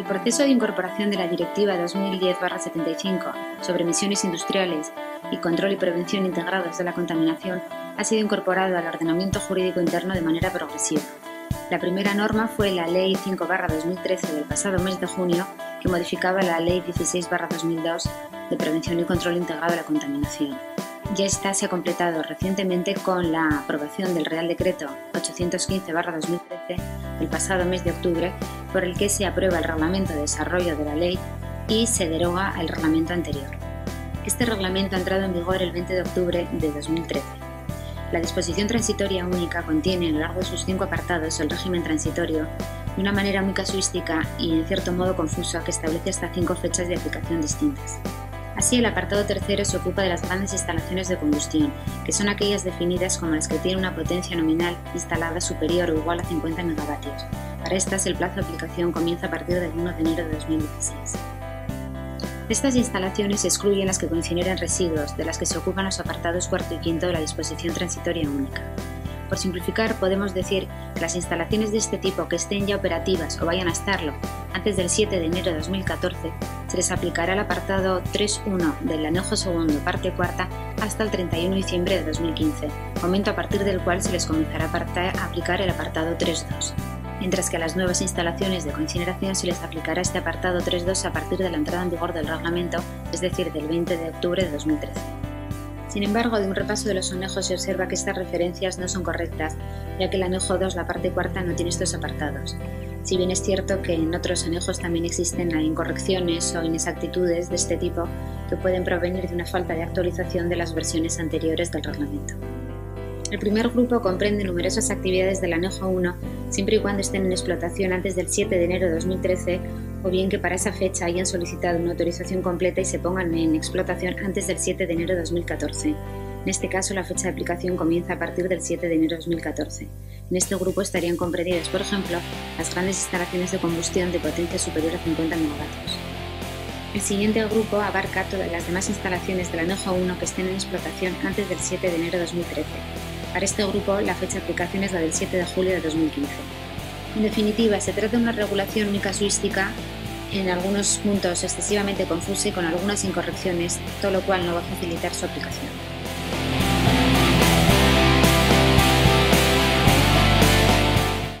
El proceso de incorporación de la Directiva 2010-75 sobre emisiones industriales y control y prevención integrados de la contaminación ha sido incorporado al ordenamiento jurídico interno de manera progresiva. La primera norma fue la Ley 5-2013 del pasado mes de junio, que modificaba la Ley 16-2002 de Prevención y Control Integrado de la Contaminación. Ya esta se ha completado recientemente con la aprobación del Real Decreto 815-2013 del pasado mes de octubre, por el que se aprueba el Reglamento de Desarrollo de la Ley y se deroga el reglamento anterior. Este reglamento ha entrado en vigor el 20 de octubre de 2013. La disposición transitoria única contiene a lo largo de sus cinco apartados el régimen transitorio de una manera muy casuística y en cierto modo confusa que establece hasta cinco fechas de aplicación distintas. Así, el apartado tercero se ocupa de las grandes instalaciones de combustión, que son aquellas definidas como las que tienen una potencia nominal instalada superior o igual a 50 megavatios. Para estas, el plazo de aplicación comienza a partir del 1 de enero de 2016. Estas instalaciones excluyen las que consideren residuos, de las que se ocupan los apartados cuarto y quinto de la disposición transitoria única. Por simplificar, podemos decir que las instalaciones de este tipo que estén ya operativas o vayan a estarlo antes del 7 de enero de 2014, se les aplicará el apartado 3.1 del anejo segundo, parte cuarta, hasta el 31 de diciembre de 2015, momento a partir del cual se les comenzará a aplicar el apartado 3.2 mientras que a las nuevas instalaciones de consideración se les aplicará este apartado 3.2 a partir de la entrada en vigor del reglamento, es decir, del 20 de octubre de 2013. Sin embargo, de un repaso de los anejos se observa que estas referencias no son correctas, ya que el anejo 2, la parte cuarta, no tiene estos apartados. Si bien es cierto que en otros anejos también existen incorrecciones o inexactitudes de este tipo que pueden provenir de una falta de actualización de las versiones anteriores del reglamento. El primer grupo comprende numerosas actividades del anejo 1, siempre y cuando estén en explotación antes del 7 de enero de 2013 o bien que para esa fecha hayan solicitado una autorización completa y se pongan en explotación antes del 7 de enero de 2014. En este caso, la fecha de aplicación comienza a partir del 7 de enero de 2014. En este grupo estarían comprendidas, por ejemplo, las grandes instalaciones de combustión de potencia superior a 50 megavatios. El siguiente grupo abarca todas las demás instalaciones del anejo 1 que estén en explotación antes del 7 de enero de 2013. Para este grupo, la fecha de aplicación es la del 7 de julio de 2015. En definitiva, se trata de una regulación muy casuística, en algunos puntos excesivamente confusa y con algunas incorrecciones, todo lo cual no va a facilitar su aplicación.